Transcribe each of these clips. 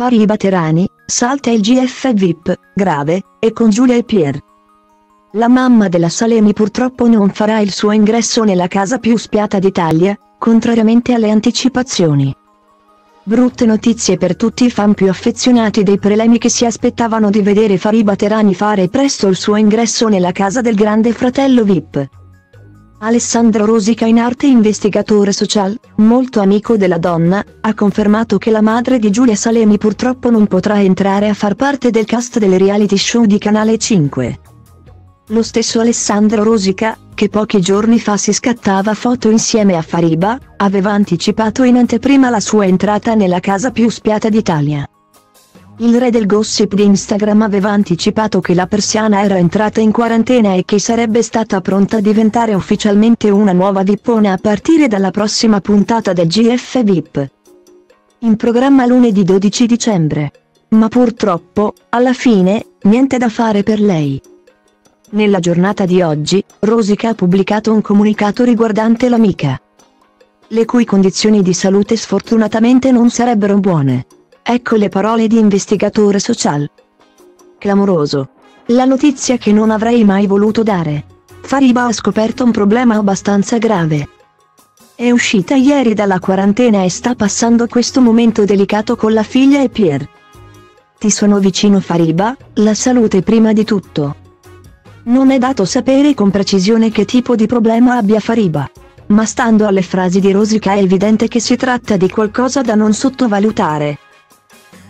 Fariba Terani, salta il GF VIP, grave, e con Giulia e Pier. La mamma della Salemi purtroppo non farà il suo ingresso nella casa più spiata d'Italia, contrariamente alle anticipazioni. Brutte notizie per tutti i fan più affezionati dei prelemi che si aspettavano di vedere Fariba Terani fare presto il suo ingresso nella casa del grande fratello VIP. Alessandro Rosica in arte investigatore social, molto amico della donna, ha confermato che la madre di Giulia Salemi purtroppo non potrà entrare a far parte del cast del reality show di Canale 5. Lo stesso Alessandro Rosica, che pochi giorni fa si scattava foto insieme a Fariba, aveva anticipato in anteprima la sua entrata nella casa più spiata d'Italia. Il re del gossip di Instagram aveva anticipato che la persiana era entrata in quarantena e che sarebbe stata pronta a diventare ufficialmente una nuova vippona a partire dalla prossima puntata del GF VIP. In programma lunedì 12 dicembre. Ma purtroppo, alla fine, niente da fare per lei. Nella giornata di oggi, Rosica ha pubblicato un comunicato riguardante l'amica. Le cui condizioni di salute sfortunatamente non sarebbero buone. Ecco le parole di investigatore social. Clamoroso. La notizia che non avrei mai voluto dare. Fariba ha scoperto un problema abbastanza grave. È uscita ieri dalla quarantena e sta passando questo momento delicato con la figlia e Pier. Ti sono vicino Fariba, la salute prima di tutto. Non è dato sapere con precisione che tipo di problema abbia Fariba. Ma stando alle frasi di Rosica è evidente che si tratta di qualcosa da non sottovalutare.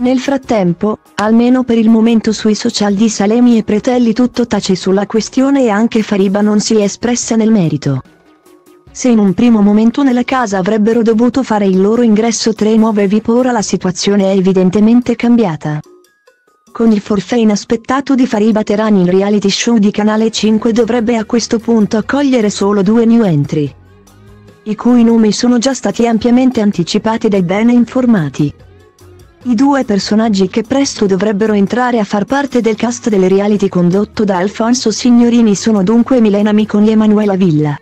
Nel frattempo, almeno per il momento sui social di Salemi e Pretelli tutto tace sulla questione e anche Fariba non si è espressa nel merito. Se in un primo momento nella casa avrebbero dovuto fare il loro ingresso tre nuove VIP ora la situazione è evidentemente cambiata. Con il forfè inaspettato di Fariba Terani il reality show di Canale 5 dovrebbe a questo punto accogliere solo due new entry. I cui nomi sono già stati ampiamente anticipati dai bene informati. I due personaggi che presto dovrebbero entrare a far parte del cast del reality condotto da Alfonso Signorini sono dunque Milena Miconi e Emanuela Villa.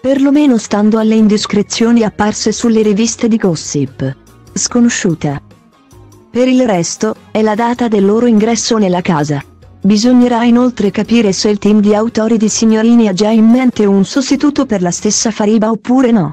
Perlomeno stando alle indiscrezioni apparse sulle riviste di gossip. Sconosciuta. Per il resto, è la data del loro ingresso nella casa. Bisognerà inoltre capire se il team di autori di Signorini ha già in mente un sostituto per la stessa Fariba oppure no.